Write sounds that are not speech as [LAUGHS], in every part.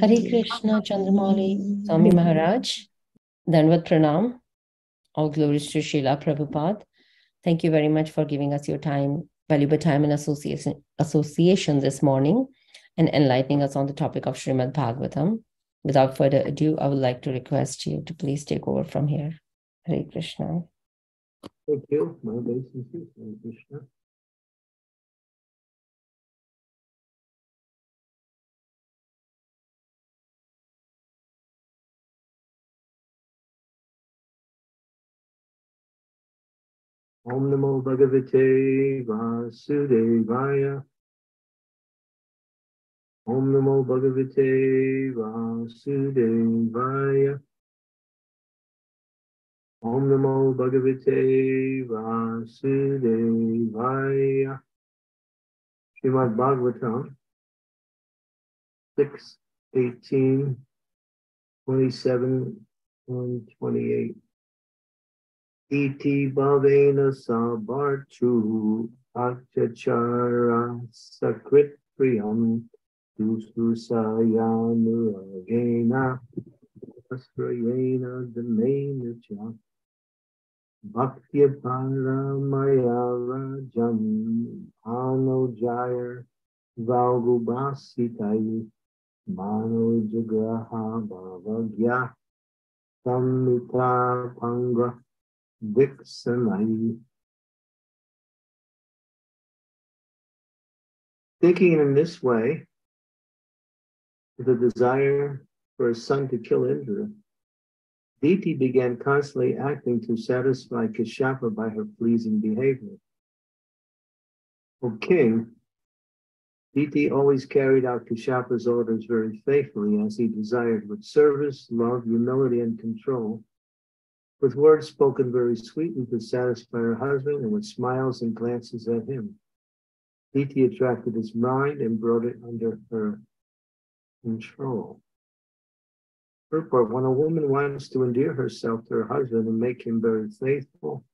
Hare Krishna, Candramauli Swami Maharaj, Dandavat Pranam. All glories to Srila Prabhupada. Thank you very much for giving us your time, valuable time and association, association this morning and enlightening us on the topic of Srimad Bhagavatam. Without further ado, I would like to request you to please take over from here. Hare Krishna. Thank you. My obeisances, Hare Krishna. Om Namo Bhagavate Vasudevaya. Om Namo Bhagavate Vasudevaya. Om Namo Bhagavate Vasudevaya. Srimad Bhagavatam 6, 18, 27, and 28. Iti bhavena sabarchu akchachara sakrit priyam dususayamuragena asrayena dhamena cha bhaktya paramaya rajam anojayar valgubasitai mano jagraha bhavagya samita Vixenai. Thinking in this way, the desire for a son to kill Indra, Diti began constantly acting to satisfy Kashyapa by her pleasing behavior. O king, Diti always carried out Kashyapa's orders very faithfully as he desired with service, love, humility, and control with words spoken very sweetly to satisfy her husband and with smiles and glances at him. Diti attracted his mind and brought it under her control. Purport, when a woman wants to endear herself to her husband and make him very faithful,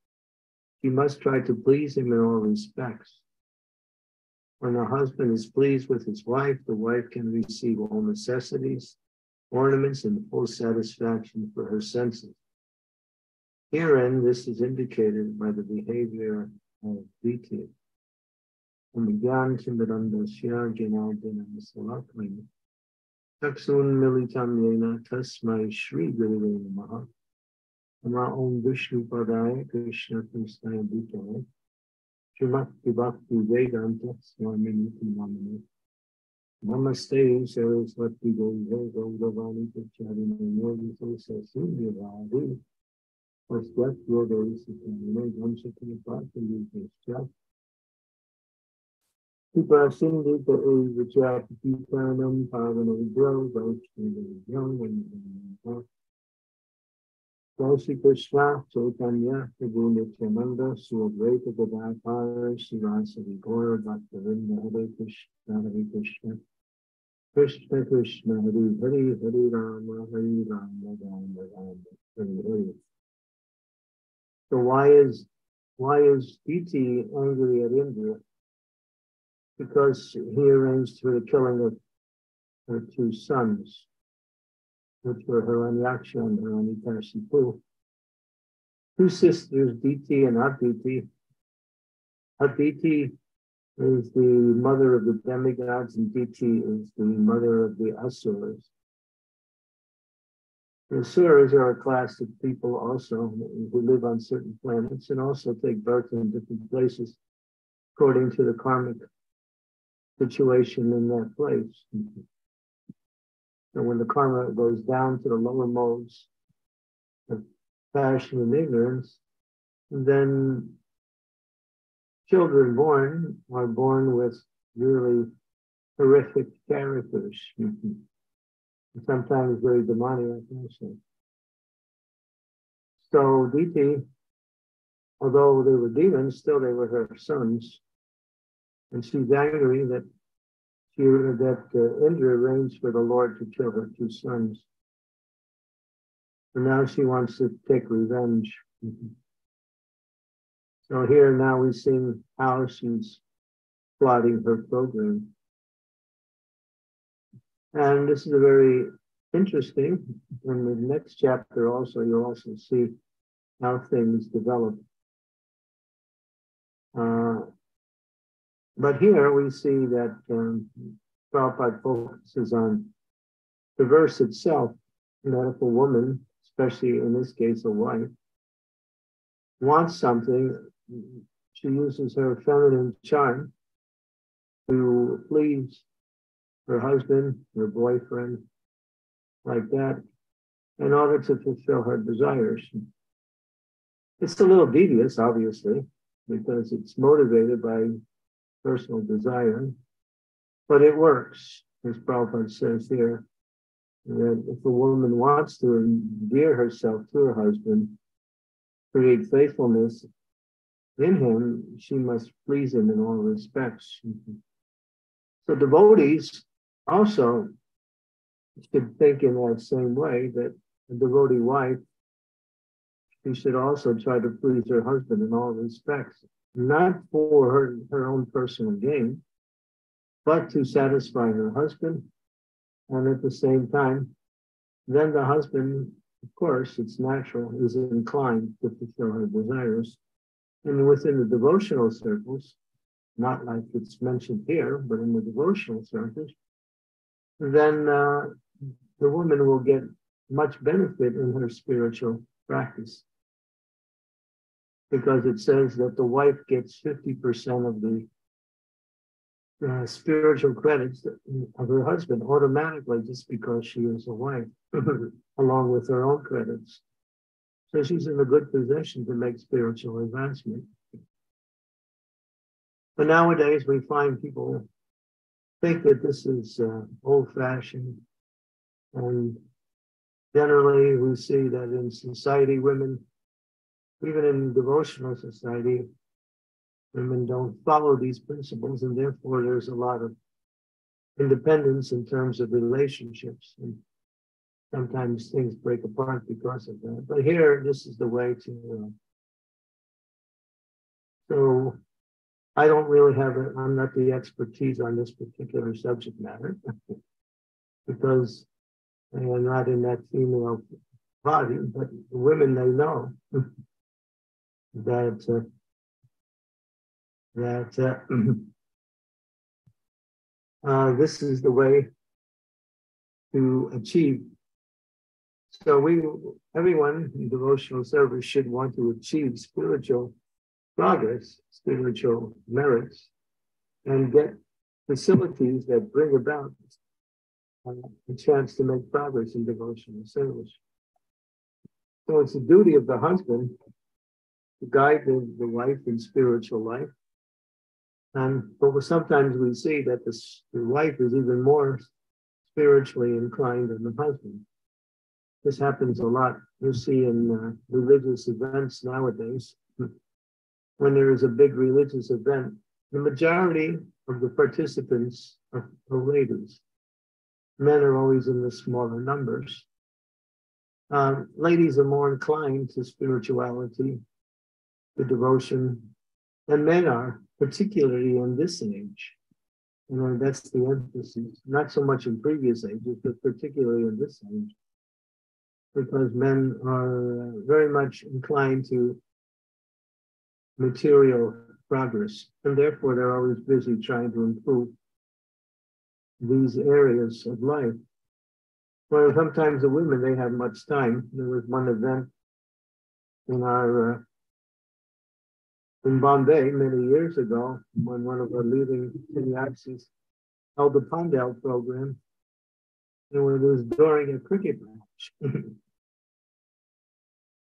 she must try to please him in all respects. When a husband is pleased with his wife, the wife can receive all necessities, ornaments, and full satisfaction for her senses. Herein, this is indicated by the behavior of Diti. Umigyan Chimbarandasya Janardana Salakmi. Taksun Militam Yena Shri Guru Namaha. Nama Om Vishnu Padaya Krishna Kristaya Bhutaya. Shrimakti Bhakti Vedanta Swami Niti Namani. Namaste Saraswati Devi Gaudavani Pacharina Yogi Sosa Sundhavadi. Başka suya doğru sıkıldığına Krishna, Chaitanya, Hare Krishna, Hare Krishna, Krishna Krishna, Hare Hare, Hare Rama, Hare Rama, Rama Rama, Hare Hare. So why is why is Diti angry at Indra? Because he arranged for the killing of her two sons, which were Hiranyaksha and Hiranyakashipu. Two sisters, Diti and Aditi. Aditi is the mother of the demigods, and Diti is the mother of the asuras. The Asuras are a class of people also who live on certain planets and also take birth in different places according to the karmic situation in that place. And when the karma goes down to the lower modes of passion and ignorance, then children born are born with really horrific characters [LAUGHS] sometimes very demoniac also. So Diti, although they were demons, still they were her sons. And she's angry that she that uh, Indra arranged for the Lord to kill her two sons. And now she wants to take revenge. So here now we see how she's plotting her program. And this is a very interesting. In the next chapter, also, you'll also see how things develop. Uh, but here we see that um, Prabhupada focuses on the verse itself, that if a woman, especially in this case a wife, wants something, she uses her feminine charm to please her husband, her boyfriend, like that, in order to fulfill her desires. It's a little devious, obviously, because it's motivated by personal desire, but it works, as Prabhupada says here, that if a woman wants to endear herself to her husband, create faithfulness in him, she must please him in all respects. So devotees also should think in that same way that a devotee wife, she should also try to please her husband in all respects, not for her, her own personal gain, but to satisfy her husband. And at the same time, then the husband, of course, it's natural, is inclined to fulfill her desires. And within the devotional circles, not like it's mentioned here, but in the devotional circles, then uh, the woman will get much benefit in her spiritual practice. Because it says that the wife gets 50% of the uh, spiritual credits of her husband automatically just because she is a wife, [LAUGHS] along with her own credits. So she's in a good position to make spiritual advancement. But nowadays we find people think that this is uh, old fashioned. And generally we see that in society, women, even in devotional society, women don't follow these principles, and therefore there's a lot of independence in terms of relationships. And sometimes things break apart because of that. But here, this is the way to. Uh, so I don't really have it, I'm not the expertise on this particular subject matter [LAUGHS] because I am not in that female body, but women they know [LAUGHS] that uh, that uh, [CLEARS THROAT] uh, this is the way to achieve. So we, everyone in devotional service should want to achieve spiritual progress, spiritual merits, and get facilities that bring about uh, a chance to make progress in devotional service. So it's the duty of the husband to guide the, the wife in spiritual life and but sometimes we see that the, the wife is even more spiritually inclined than the husband. This happens a lot. You see in uh, religious events nowadays, when there is a big religious event, the majority of the participants are, are ladies. Men are always in the smaller numbers. Uh, ladies are more inclined to spirituality, to devotion, than men are particularly in this age. You know, that's the emphasis, not so much in previous ages, but particularly in this age, because men are very much inclined to material progress, and therefore they're always busy trying to improve these areas of life. Well, sometimes the women, they have much time. There was one event in our uh, in Bombay many years ago when one of our leading sannyasis held the Pandal program. And it was during a cricket match. [LAUGHS]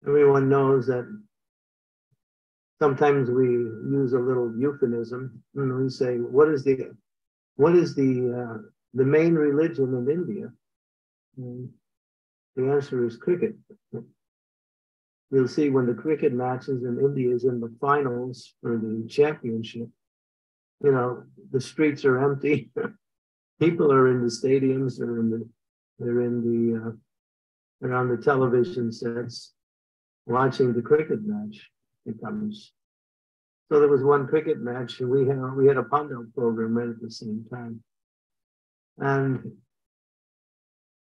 Everyone knows that sometimes we use a little euphemism and we say, what is the what is the uh, the main religion in India? And the answer is cricket you'll see when the cricket matches and India is in the finals for the championship, you know, the streets are empty. [LAUGHS] People are in the stadiums, they're in the, they're in the, uh, they're on the television sets watching the cricket match. It comes. So there was one cricket match, and we had we had a Pandal program right at the same time. And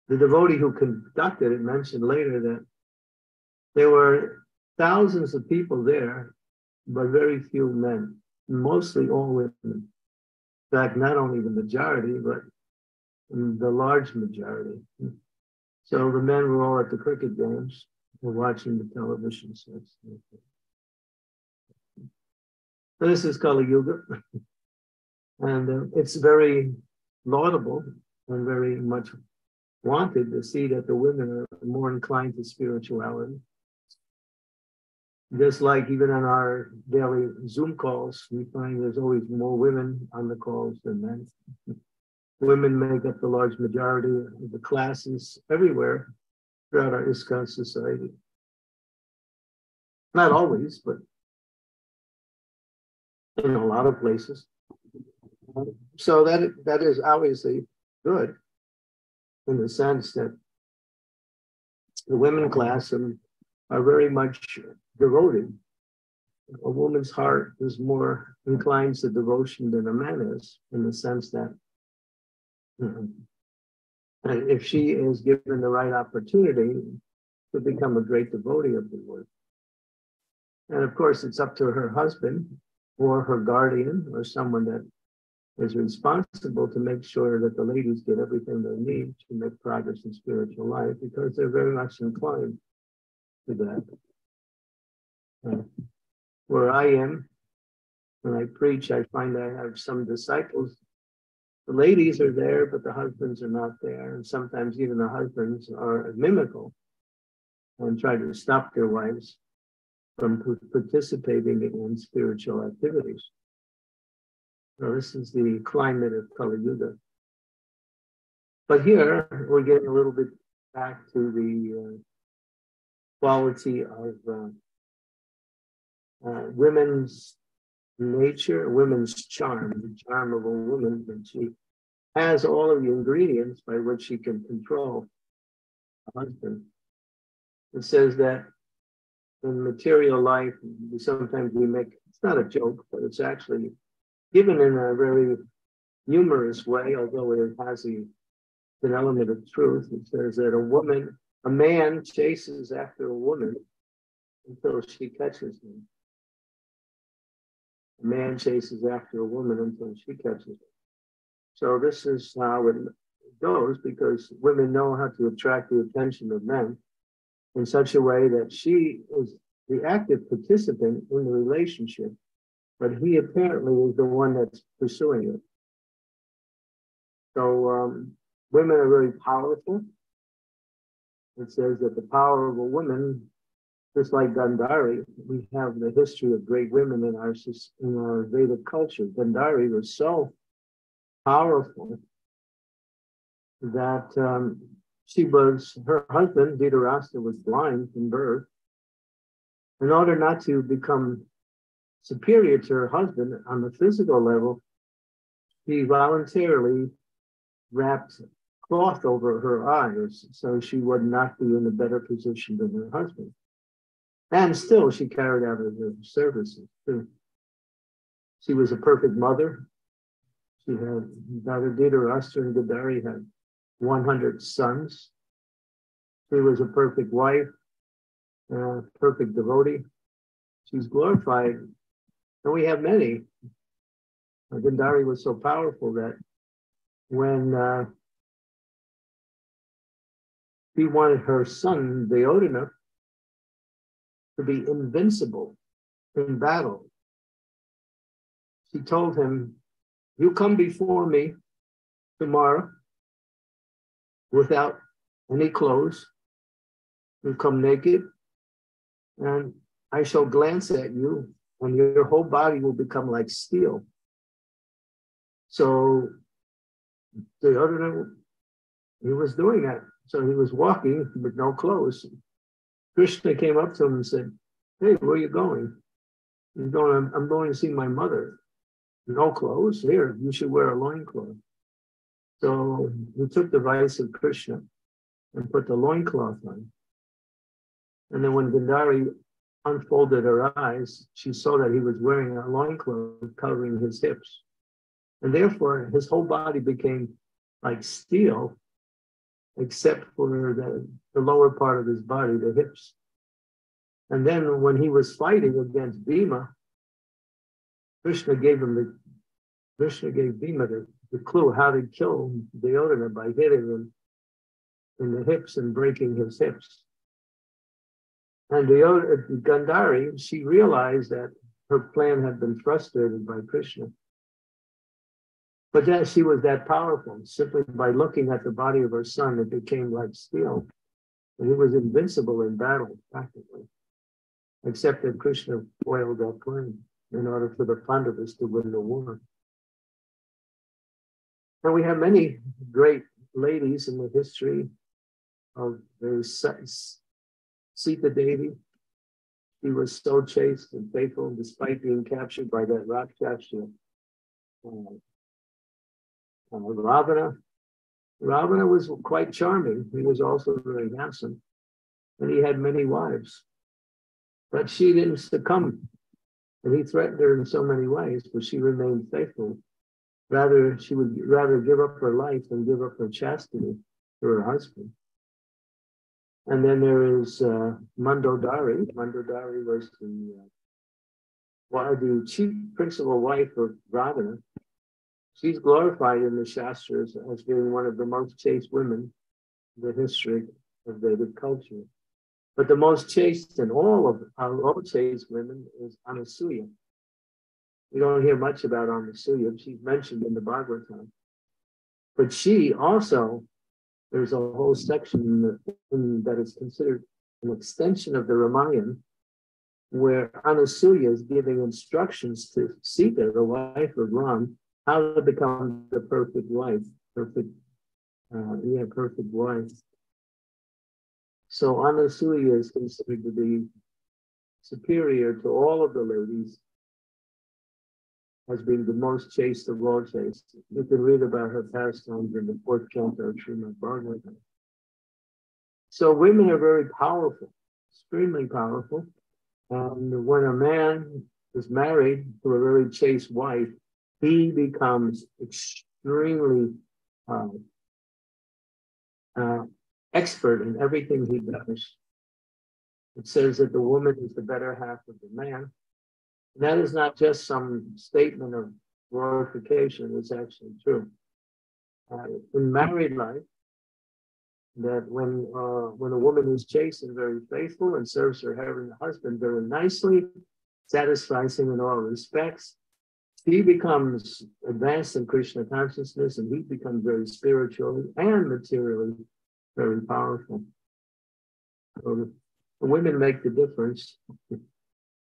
the devotee who conducted it mentioned later that there were thousands of people there, but very few men, mostly all women. In fact, not only the majority, but the large majority. So the men were all at the cricket games or watching the television sets. This is Kali Yuga. and uh, it's very laudable and very much wanted to see that the women are more inclined to spirituality. Just like even on our daily Zoom calls, we find there's always more women on the calls than men. women make up the large majority of the classes everywhere throughout our ISKCON society. Not always, but in a lot of places. So that that is obviously good in the sense that the women class are, are very much devoted. A woman's heart is more inclined to devotion than a man is, in the sense that um, if she is given the right opportunity to become a great devotee of the Lord. And of course, it's up to her husband or her guardian or someone that is responsible to make sure that the ladies get everything they need to make progress in spiritual life because they're very much inclined to that. Uh, where I am, when I preach, I find I have some disciples. The ladies are there, but the husbands are not there. And sometimes even the husbands are mimical and try to stop their wives from participating in spiritual activities. Now, this is the climate of Kali Yuga. But here we're getting a little bit back to the uh, quality of uh, uh, women's nature, women's charm, the charm of a woman, when she has all of the ingredients by which she can control a husband. It says that in material life, sometimes we make it's not a joke, but it's actually given in a very humorous way, although it has an element of truth. It says that a woman, a man chases after a woman until she catches him. A man chases after a woman until she catches him. So this is how it goes because women know how to attract the attention of men in such a way that she is the active participant in the relationship but he apparently is the one that's pursuing it. So um, women are very powerful. It says that the power of a woman, just like Gandhari, we have the history of great women in our in our Vedic culture. Gandhari was so powerful that um, she was her husband Dhritarashtra was blind from birth. In order not to become superior to her husband on the physical level, she voluntarily wrapped cloth over her eyes so she would not be in a better position than her husband. And still, she carried out her services. She was a perfect mother. She had daughter Dhritarashtra and Gandhari had 100 sons. She was a perfect wife, a perfect devotee. She's glorified and we have many. Gandhari was so powerful that when uh, he wanted her son, Duryodhana, to be invincible in battle, she told him, You come before me tomorrow without any clothes. You come naked, and I shall glance at you and your whole body will become like steel. So the other he was doing that. So he was walking with no clothes. Krishna came up to him and said, Hey, where are you going? I'm, going I'm going to see my mother. No clothes? Here, you should wear a loincloth. So he took the advice of Krishna and put the loincloth on. And then when Gandhari unfolded her eyes, she saw that he was wearing a loincloth covering his hips. And therefore, his whole body became like steel. except for the, the lower part of his body, the hips. And then when he was fighting against Bhima, Krishna gave him the Krishna gave Bhima the, the clue how to kill the Duryodhana by hitting him in the hips and breaking his hips. And the Gandhari, she realized that her plan had been frustrated by Krishna. But that she was that powerful, simply by looking at the body of her son, it became like steel. And he was invincible in battle, practically, except that Krishna foiled that plan in order for the Pandavas to win the war. And we have many great ladies in the history of the Sita Devi. She was so chaste and faithful despite being captured by that Rakshasa. Uh, uh, Ravana. Ravana was quite charming. He was also very handsome. And he had many wives. But she didn't succumb. And he threatened her in so many ways, but she remained faithful. Rather, she would rather give up her life than give up her chastity to her husband. And then there is uh, Mandodari. Mandodari was the, uh, the chief principal wife of Ravana. She's glorified in the Shastras as being one of the most chaste women in the history of Vedic culture. But the most chaste in all of all chaste women is Anasuya. We don't hear much about Anasuya. She's mentioned in the Bhagavatam. But she also, there's a whole section that is considered an extension of the Ramayana, where Anasuya is giving instructions to Sita, the wife of Ram, how to become the perfect wife, perfect, uh, yeah, perfect wife. So Anasuya is considered to be superior to all of the ladies as been the most chaste of all chaste. You can read about her pastimes in the fourth chapter of Srimad Bhagavatam. So women are very powerful, extremely powerful. And when a man is married to a very chaste wife, he becomes extremely uh, uh, expert in everything he does. It says that the woman is the better half of the man. And that is not just some statement of glorification, it's actually true. Uh, in married life, that when uh, when a woman is chaste and very faithful and serves her husband very nicely, satisfies him in all respects, he becomes advanced in Krishna consciousness and he becomes very spiritually and materially very powerful. So women make the difference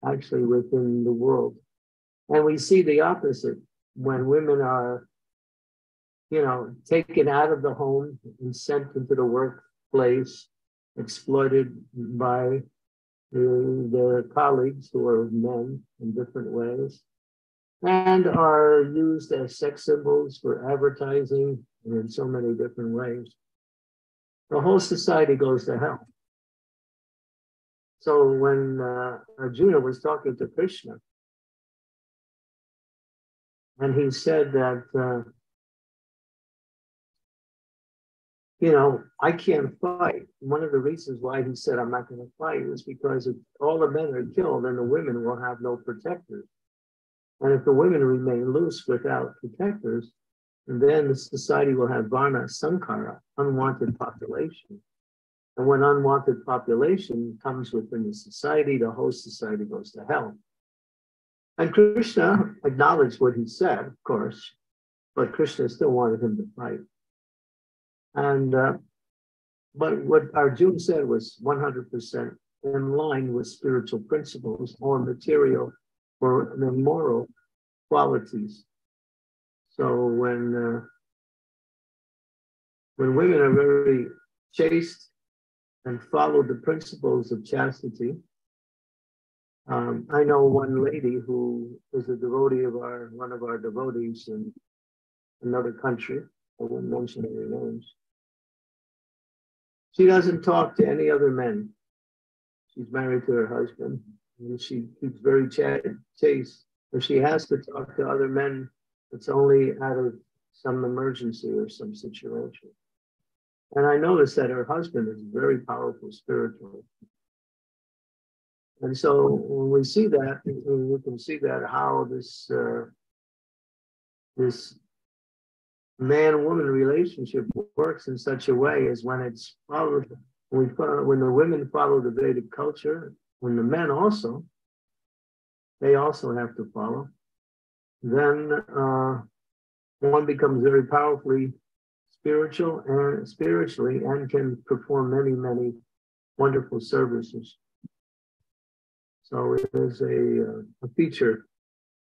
actually within the world. And we see the opposite when women are, you know, taken out of the home and sent into the workplace, exploited by uh, their colleagues who are men in different ways, and are used as sex symbols for advertising and in so many different ways the whole society goes to hell. So when uh, Arjuna was talking to Krishna, and he said that, uh, you know, I can't fight. One of the reasons why he said I'm not going to fight is because if all the men are killed, then the women will have no protectors. And if the women remain loose without protectors, then the society will have varna sankara, unwanted population. And when unwanted population comes within the society, the whole society goes to hell. And Krishna acknowledged what he said, of course, but Krishna still wanted him to fight. And uh, but what Arjuna said was 100% in line with spiritual principles or material or moral qualities so when uh, when women are very chaste and follow the principles of chastity, um, I know one lady who was a devotee of our one of our devotees in another country. I won't mention any names. She doesn't talk to any other men. She's married to her husband, and she keeps very chaste. If she has to talk to other men, it's only out of some emergency or some situation. And I noticed that her husband is very powerful spiritually. And so when we see that, we can see that how this uh, this man-woman relationship works in such a way as when it's followed, when, we follow, when the women follow the Vedic culture, when the men also, they also have to follow, then uh, one becomes very powerfully spiritual and spiritually and can perform many, many wonderful services. So it is a, uh, a feature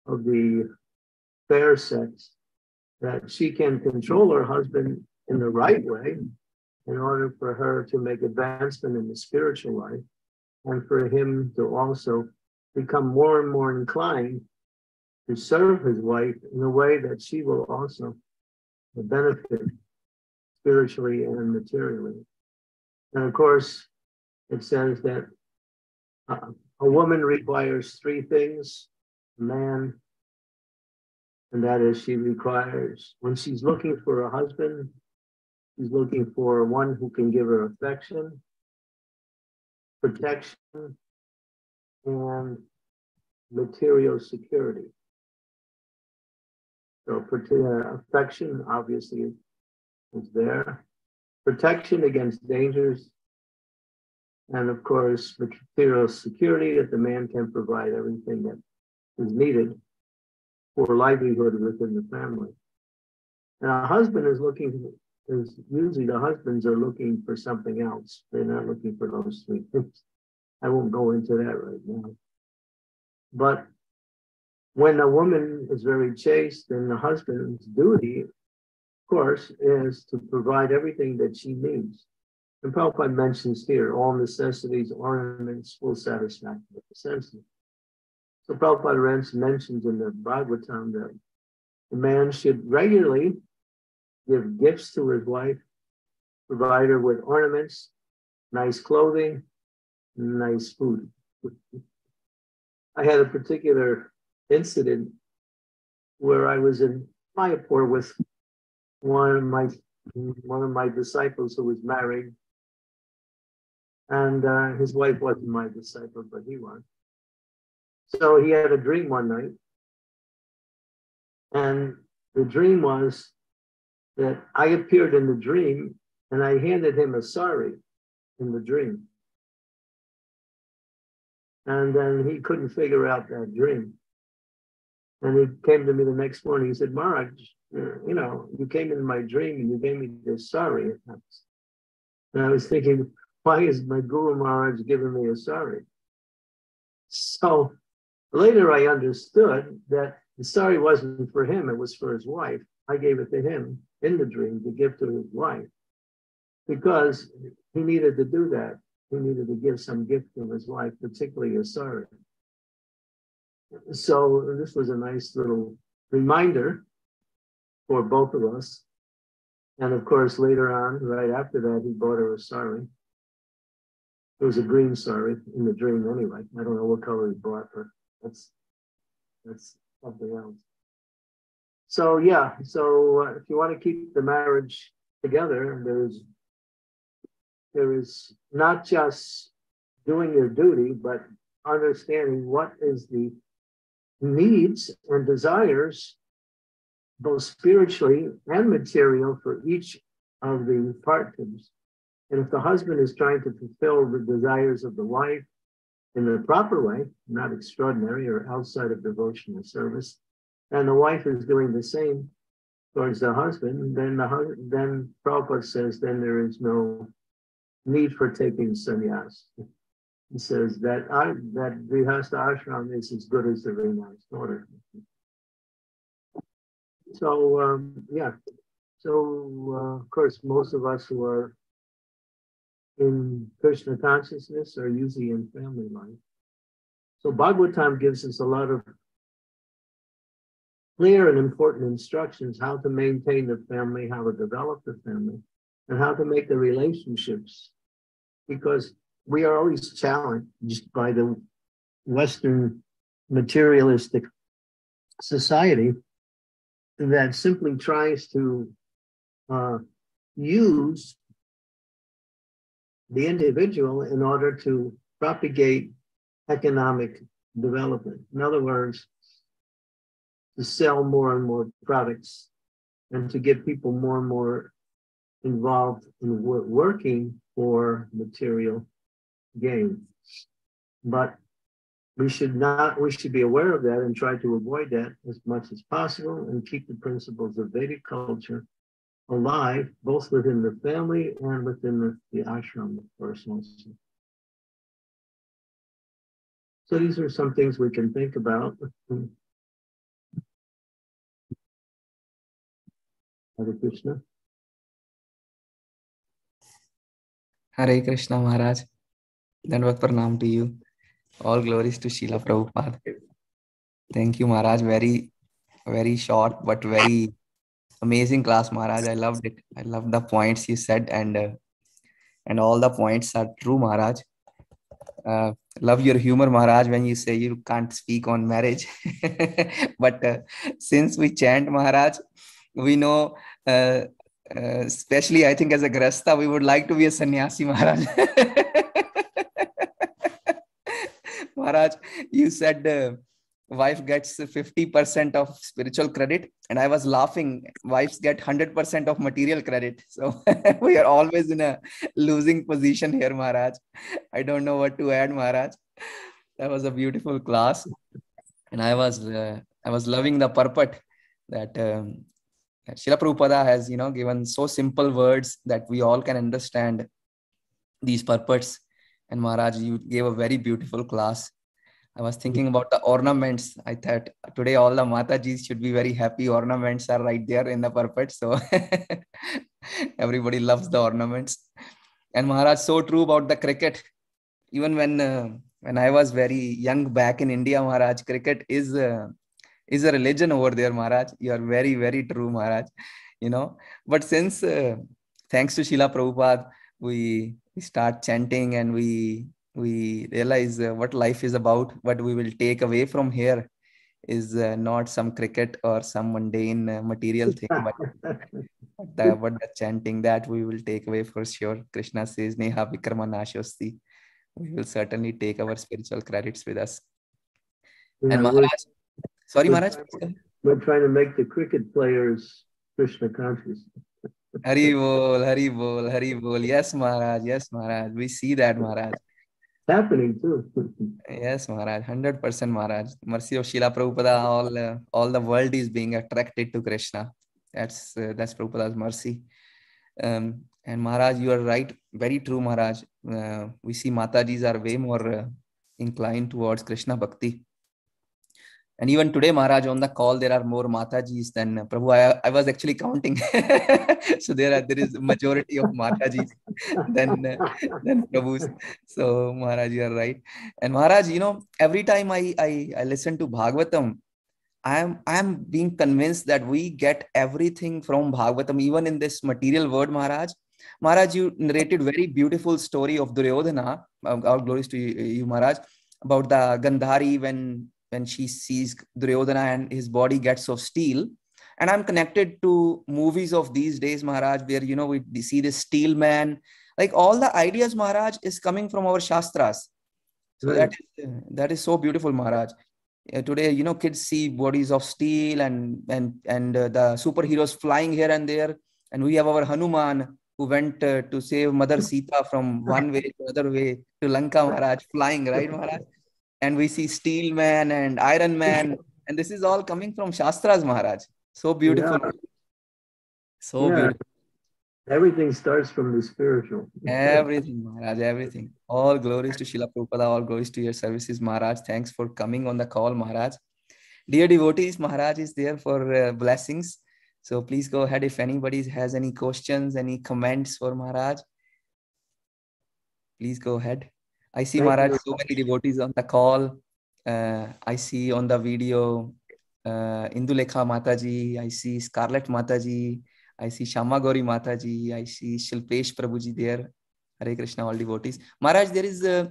of the fair sex that she can control her husband in the right way in order for her to make advancement in the spiritual life and for him to also become more and more inclined to serve his wife in a way that she will also benefit spiritually and materially. And of course, it says that uh, a woman requires three things a man, and that is she requires, when she's looking for a husband, she's looking for one who can give her affection, protection, and material security. So uh, affection obviously is there. Protection against dangers. And of course, material security that the man can provide everything that is needed for livelihood within the family. And a husband is looking, is usually the husbands are looking for something else. They're not looking for those three things. I won't go into that right now. But when a woman is very chaste, then the husband's duty, course, is to provide everything that she needs. And Prabhupada mentions here all necessities, ornaments, full satisfaction of the senses. So Prabhupada mentions in the Bhagavatam that a man should regularly give gifts to his wife, provide her with ornaments, nice clothing, nice food. I had a particular incident where I was in Mayapur with one of my one of my disciples who was married, and uh, his wife wasn't my disciple, but he was. So he had a dream one night, and the dream was that I appeared in the dream, and I handed him a sari in the dream. And then he couldn't figure out that dream. And he came to me the next morning. He said, Maharaj, you know, you came in my dream and you gave me this sari. And I was thinking, why is my Guru Maharaj giving me a sari? So later I understood that the sari wasn't for him, it was for his wife. I gave it to him in the dream to give to his wife because he needed to do that. He needed to give some gift to his wife, particularly a sari so this was a nice little reminder for both of us. And of course, later on, right after that, he bought her a sari. It was a green sari in the dream anyway. I don't know what color he bought her. That's that's something else. So yeah, so uh, if you want to keep the marriage together, there's there is not just doing your duty, but understanding what is the needs and desires, both spiritually and material, for each of the partners. And if the husband is trying to fulfill the desires of the wife in the proper way, not extraordinary or outside of devotional service, and the wife is doing the same towards the husband, then the then Prabhupada says then there is no need for taking sannyas. He says that I, that Grihastha ashram is as good as the renounced order. So um, yeah, so uh, of course most of us who are in Krishna consciousness are usually in family life. So Bhagavatam gives us a lot of clear and important instructions how to maintain the family, how to develop the family, and how to make the relationships. Because we are always challenged by the Western materialistic society that simply tries to uh, use the individual in order to propagate economic development. In other words, to sell more and more products and to get people more and more involved in working for material gain. But we should not, we should be aware of that and try to avoid that as much as possible and keep the principles of Vedic culture alive, both within the family and within the, the ashram, of course. So these are some things we can think about. [LAUGHS] Hare Krishna. Hare Krishna Maharaj. Dandavat pranam to you. All glories to Srila Prabhupada. Thank you, Maharaj. Very, very short but very amazing class, Maharaj. I loved it. I loved the points you said, and uh, and all the points are true, Maharaj. Uh, love your humor, Maharaj, when you say you can't speak on marriage. [LAUGHS] but uh, since we chant, Maharaj, we know, uh, uh, especially I think as a Grihastha, we would like to be a sannyasi, Maharaj. [LAUGHS] [LAUGHS] Maharaj, you said uh, wife gets 50% of spiritual credit and i was laughing. Wives get 100% of material credit. [LAUGHS] So [LAUGHS] we are always in a losing position here maharaj. I don't know what to add maharaj. That was a beautiful class. And i was uh, i was loving the purport that um, Srila Prabhupada has, you know, given so simple words that we all can understand these purports. And Maharaj, you gave a very beautiful class. I was thinking about the ornaments. I thought today all the Matajis should be very happy. Ornaments are right there in the purport. So [LAUGHS] everybody loves the ornaments. And Maharaj, so true about the cricket. Even when uh, when I was very young back in India, Maharaj, cricket is uh, is a religion over there, Maharaj. You are very very true, Maharaj. You know, but since uh, thanks to Srila Prabhupada, we we start chanting and we we realize uh, what life is about what we will take away from here is uh, not some cricket or some mundane uh, material thing but, but, [LAUGHS] the, but the chanting that we will take away for sure. Krishna says neha vikrama nashosti we will certainly take our spiritual credits with us. Yeah, and maharaj sorry maharaj we're trying to make the cricket players krishna conscious hari bol hari bol hari bol yes maharaj yes maharaj we see that maharaj happening too. yes, Maharaj, hundred percent, Maharaj. Mercy of Srila Prabhupada, all uh, all the world is being attracted to Krishna. That's uh, that's Prabhupada's mercy. Um, and Maharaj, you are right, very true, Maharaj. Uh, we see Matajis are way more uh, inclined towards Krishna bhakti. And even today, Maharaj, on the call, there are more Matajis than uh, Prabhu. I, I was actually counting. [LAUGHS] so there are there is majority of Matajis [LAUGHS] than, uh, than Prabhus. So Maharaj, you are right. And Maharaj, you know, every time I, I, I listen to Bhagavatam, I am I am being convinced that we get everything from Bhagavatam, even in this material world, Maharaj. Maharaj, you narrated very beautiful story of Duryodhana. Uh, our glories to you, you, Maharaj, about the Gandhari when when she sees Duryodhana and his body gets of steel. And I'm connected to movies of these days, Maharaj, where you know we see this steel man. Like all the ideas, Maharaj, is coming from our shastras. So right. that is, that is so beautiful, Maharaj. Uh, today, you know, kids see bodies of steel and and and uh, the superheroes flying here and there, and we have our Hanuman who went uh, to save Mother Sita from [LAUGHS] one way to another way to Lanka, Maharaj, flying, right, Maharaj? And we see Steel Man and Iron Man, [LAUGHS] and this is all coming from Shastras, Maharaj. So beautiful. Yeah. So yeah. beautiful. Everything starts from the spiritual. Everything, Maharaj, everything. All glories to Srila Prabhupada, all glories to your services, Maharaj. Thanks for coming on the call, Maharaj. Dear devotees, Maharaj is there for uh, blessings. So please go ahead if anybody has any questions, any comments for Maharaj. Please go ahead. I see Thank Maharaj, you. so many devotees on the call. Uh, I see on the video uh, Indulekha Mataji. I see Scarlet Mataji. I see Shama Gauri Mataji. I see Shilpesh Prabhuji there. Hare Krishna, all devotees. Maharaj, there is uh,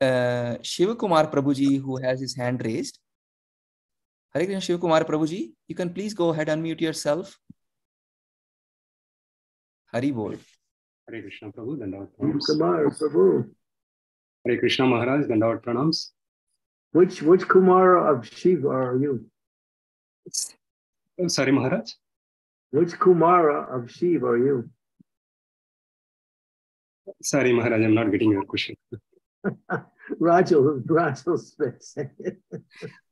uh, Shiv Kumar Prabhuji who has his hand raised. Hare Krishna, Shiv Kumar Prabhuji. You can please go ahead and unmute yourself. Hari Bol. Hare Krishna Prabhu, Dandavat Deep Pranams. Kumar, Prabhu. Hare Krishna Maharaj, Dandavat Pranams. Which which Kumara of Shiva are you? Oh, sorry, Maharaj. Which Kumara of Shiva are you? Sorry, Maharaj, I'm not getting your question. Rajal, Rajal's fixing it.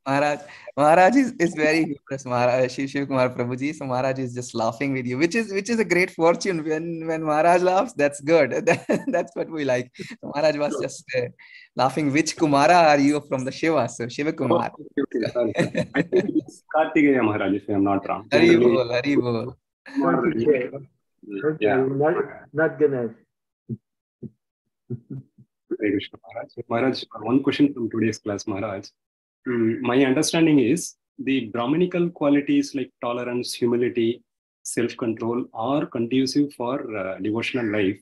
Maharaj, Maharaj is, is very humorous, Maharaj, Shiv Shiv Kumar Prabhuji. So Maharaj is just laughing with you, which is which is a great fortune. When when Maharaj laughs, that's good. That, [LAUGHS] that's what we like. So Maharaj was just uh, laughing. Which Kumara are you from the Shiva? So Shiva Kumar. Oh, okay, okay, sorry, sorry. I think it's Kartikeya Maharaj, if I'm not wrong. Hari Generally, bol, Hari bol. more- Okay, okay, Yeah. not, not Ganesh. Hare Krishna Maharaj. Maharaj, one question from today's class, Maharaj. Mm, my understanding is the Brahminical qualities like tolerance, humility, self control are conducive for uh, devotional life.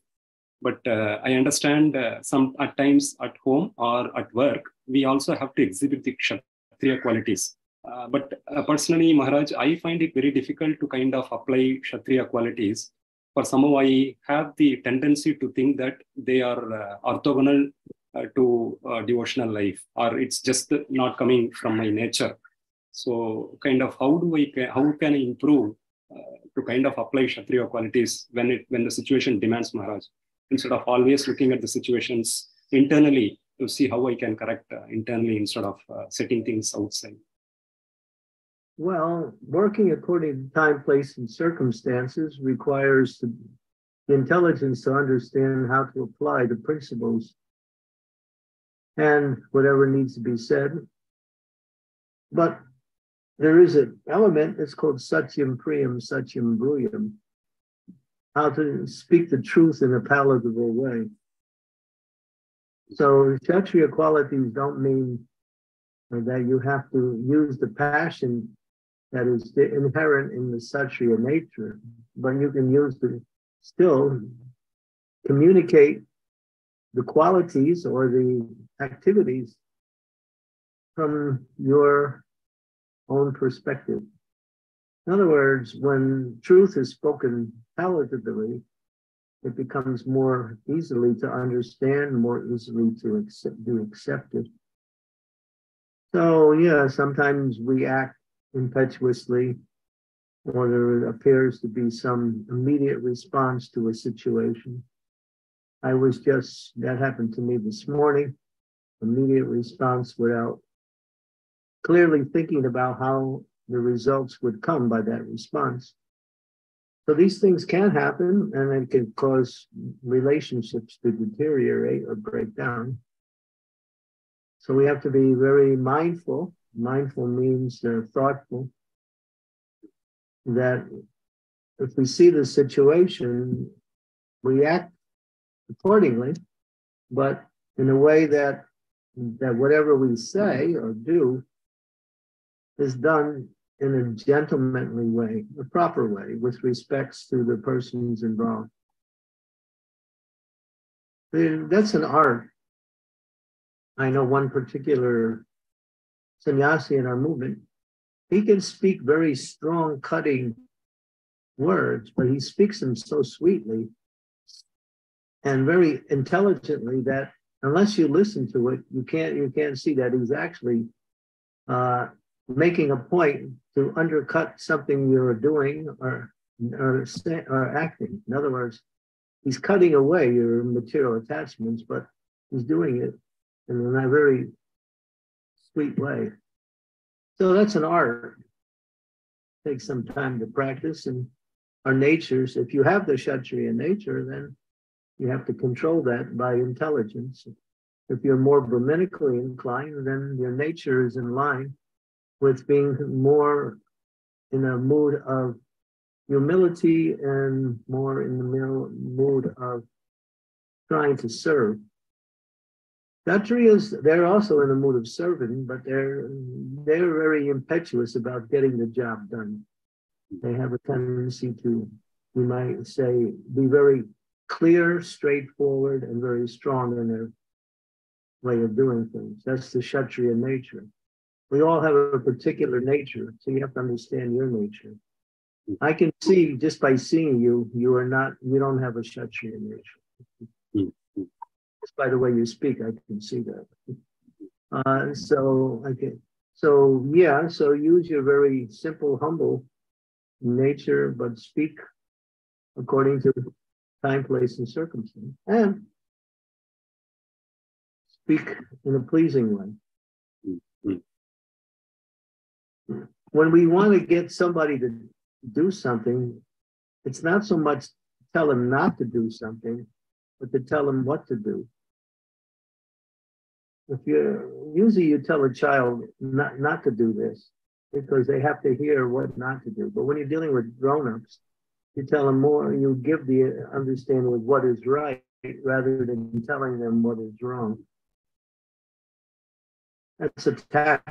But uh, I understand uh, some at times at home or at work, we also have to exhibit the Kshatriya qualities. Uh, but uh, personally, Maharaj, I find it very difficult to kind of apply Kshatriya qualities. For somehow, I have the tendency to think that they are uh, orthogonal to uh, devotional life, or it's just not coming from my nature. So, kind of, how do I how can I improve uh, to kind of apply Kshatriya qualities when it when the situation demands Maharaj, instead of always looking at the situations internally to see how I can correct uh, internally instead of uh, setting things outside. Well, working according to time, place, and circumstances requires the intelligence to understand how to apply the principles and whatever needs to be said. But there is an element that's called Satyam Priyam, Satyam Bruyam, how to speak the truth in a palatable way. So Kshatriya qualities don't mean that you have to use the passion that is inherent in the Kshatriya nature, but you can use the still communicate the qualities or the activities from your own perspective. In other words, when truth is spoken palatably, it becomes more easily to understand, more easily to accept, be accepted. So yeah, sometimes we act impetuously, or there appears to be some immediate response to a situation. I was just, that happened to me this morning, immediate response without clearly thinking about how the results would come by that response. So these things can happen and it can cause relationships to deteriorate or break down. So we have to be very mindful. Mindful means uh, thoughtful. That if we see the situation, we act accordingly, but in a way that that whatever we say mm-hmm. or do is done in a gentlemanly way, a proper way, with respects to the persons involved. That's an art. I know one particular sannyasi in our movement. He can speak very strong, cutting words, but he speaks them so sweetly and very intelligently that unless you listen to it, you can't you can't see that he's actually uh, making a point to undercut something you're doing or or, or acting. In other words, he's cutting away your material attachments, but he's doing it in a very sweet way. So that's an art. Takes some time to practice, and our natures. If you have the Kshatriya nature, then you have to control that by intelligence. If you're more Brahminically inclined, then your nature is in line with being more in a mood of humility and more in the mood of trying to serve. Kshatriyas, they're also in a mood of serving, but they're they're very impetuous about getting the job done. They have a tendency to, you might say, be very clear, straightforward, and very strong in their way of doing things. That's the Kshatriya nature. We all have a particular nature, so you have to understand your nature. I can see just by seeing you, you are not, you don't have a Kshatriya nature. Just by the way you speak, I can see that. Uh, so, okay. So, yeah, so use your very simple, humble nature, but speak according to time, place, and circumstance. And speak in a pleasing way. Mm. When we want to get somebody to do something, it's not so much tell them not to do something, but to tell them what to do. If you usually you tell a child not, not to do this because they have to hear what not to do. But when you're dealing with grown-ups, you tell them more, you give the understanding of what is right rather than telling them what is wrong. That's a tactic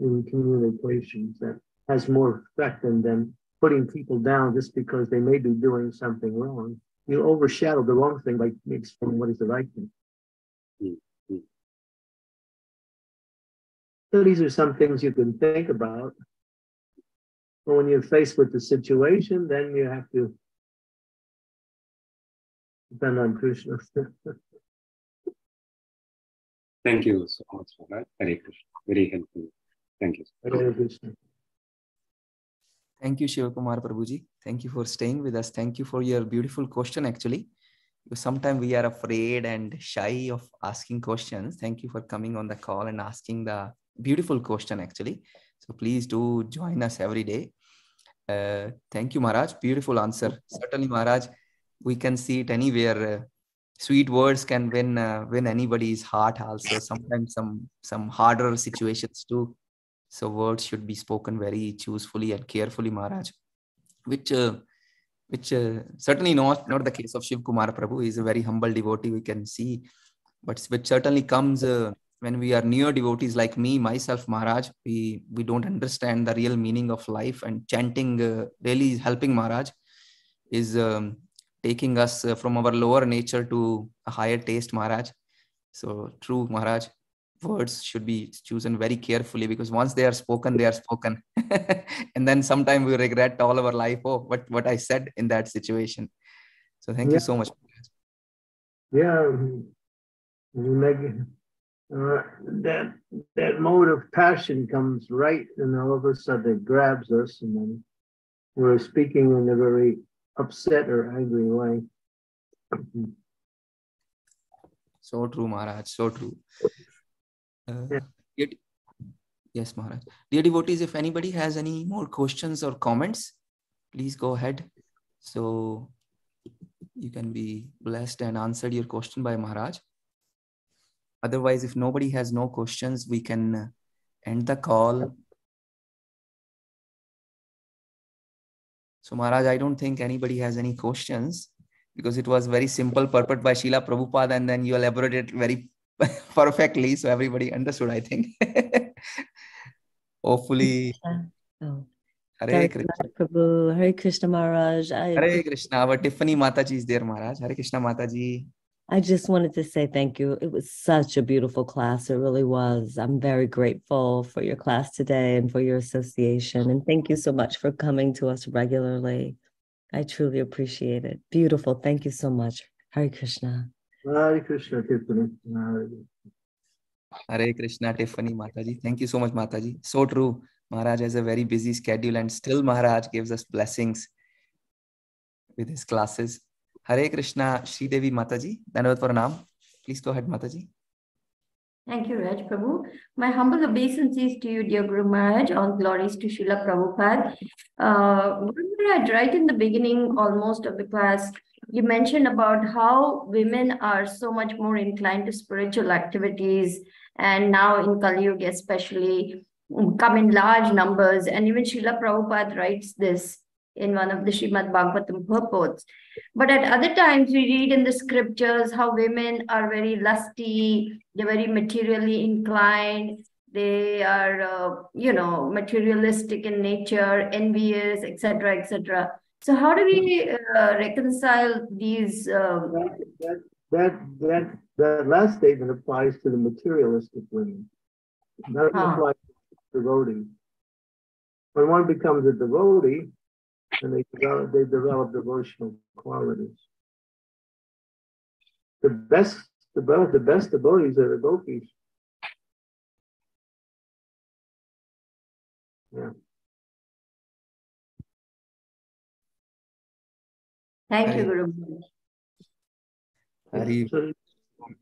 in communications that has more effect than, than putting people down just because they may be doing something wrong. You overshadow the wrong thing by explaining what is the right thing. Mm-hmm. So these are some things you can think about. But when you're faced with the situation, then you have to depend on Krishna. [LAUGHS] Thank you so much for that. Hare Krishna. Very helpful. Thank you. Hare Krishna. Thank you, Shivakumar Prabhuji. Thank you for staying with us. Thank you for your beautiful question, actually. Sometimes we are afraid and shy of asking questions. Thank you for coming on the call and asking the beautiful question, actually. So please do join us every day. Uh, thank you, Maharaj. Beautiful answer. Certainly, Maharaj, we can see it anywhere. Uh, sweet words can win uh, win anybody's heart. Also, sometimes some some harder situations too. So words should be spoken very choosefully and carefully, Maharaj. Which uh, which uh, certainly not not the case of Shiv Kumar Prabhu. He's a very humble devotee. We can see, but which certainly comes uh, when we are near devotees like me myself maharaj we we don't understand the real meaning of life and chanting uh, really is helping maharaj is um, taking us uh, from our lower nature to a higher taste maharaj. So true maharaj words should be chosen very carefully because once they are spoken they are spoken. [LAUGHS] And then sometime we regret all our life oh what what i said in that situation. So thank Yeah. you so much Yeah, you make uh, that that mode of passion comes right, and all of a sudden it grabs us, and then we're speaking in a very upset or angry way. So true, Maharaj. So true. Uh, Yeah. yes, Maharaj. Dear devotees, if anybody has any more questions or comments, please go ahead. So you can be blessed and answered your question by Maharaj. Otherwise, if nobody has no questions, we can end the call. So, Maharaj, I don't think anybody has any questions because it was very simple purport by Srila Prabhupada and then you elaborated very [LAUGHS] perfectly. So everybody understood, I think. [LAUGHS] Hopefully, Oh, Hare Hare Krishna. Prabhu, Hare Krishna Maharaj. I, Hare Krishna. Our Tiffany Mataji is there, Maharaj. Hare Krishna Mataji. I just wanted to say thank you. It was such a beautiful class. It really was. I'm very grateful for your class today and for your association. And thank you so much for coming to us regularly. I truly appreciate it. Beautiful. Thank you so much. Hare Krishna. Hare Krishna, Tiffany. Hare Hare Krishna, Tiffany Mataji. Thank you so much, Mataji. So true. Maharaj has a very busy schedule and still Maharaj gives us blessings with his classes. Hare Krishna, Sri Devi Mataji. Dandavat Pranam. Please go ahead, Mataji. Thank you, Raj Prabhu. My humble obeisances to you, dear Guru Maharaj. All glories to Srila Prabhupada. Uh, Guru Maharaj, right in the beginning, almost of the class, you mentioned about how women are so much more inclined to spiritual activities, and now in Kali Yuga especially, come in large numbers. And even Srila Prabhupada writes this in one of the Srimad Bhagavatam purports. But at other times, we read in the scriptures how women are very lusty, they're very materially inclined, they are, uh, you know, materialistic in nature, envious, etc., etc. So, how do we uh, reconcile these? Um, that, that, that, that last statement applies to the materialistic women. Doesn't Huh. apply to devotees. when one becomes a devotee, and they develop, they develop devotional qualities. The best, the best, the best devotees are the gopis. Yeah. Thank you, Hari- Guru Hari- So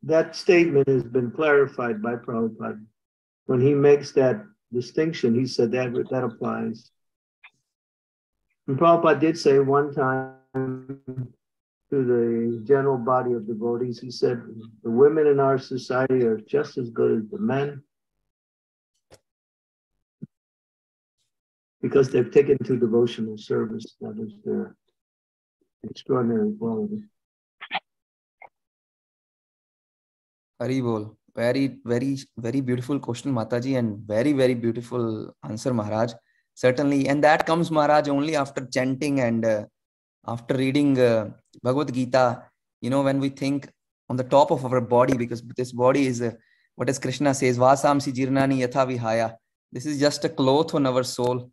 that statement has been clarified by Prabhupada. When he makes that distinction, he said that that applies. And Prabhupada did say one time to the general body of devotees, he said, the women in our society are just as good as the men because they've taken to devotional service. That is their extraordinary quality. Hari bol. Very, very, very beautiful question, Mataji, and very, very beautiful answer, Maharaj. Certainly. And that comes, Maharaj, only after chanting and uh, after reading uh, Bhagavad Gita. You know, when we think on the top of our body, because this body is uh, what as Krishna says, Vasamsi Jirnani Yatha Vihaya. This is just a cloth on our soul.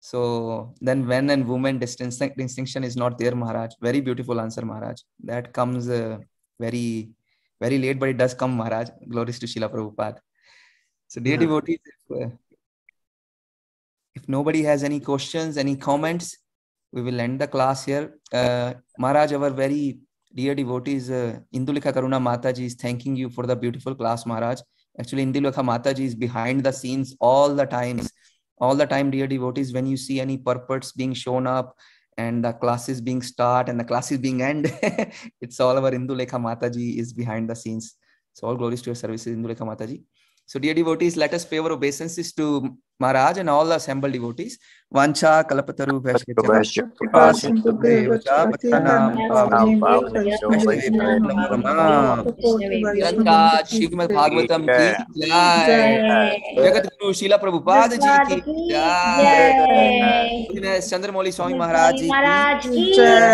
So then, men and women distinction, distinction is not there, Maharaj. Very beautiful answer, Maharaj. That comes uh, very very late, but it does come, Maharaj. Glories to Srila Prabhupada. So, dear Yeah. devotees, if, uh, if nobody has any questions, any comments, we will end the class here. Uh, Maharaj, our very dear devotees, uh, Indulekha Karuna Mataji is thanking you for the beautiful class, Maharaj. Actually, Indulekha Mataji is behind the scenes all the times. All the time, dear devotees, when you see any purports being shown up and the classes being start and the classes being end, [LAUGHS] it's all our Indulekha Mataji is behind the scenes. So all glories to your services, Indulekha Mataji. So dear devotees, let us pay our obeisances to Maharaj and all the assembled devotees. Vancha kalapataru Shrimad Bhagavatam की जय जगत गुरु शिला प्रभुपाद जी की जय चंद्रमौली स्वामी महाराज जी की. जय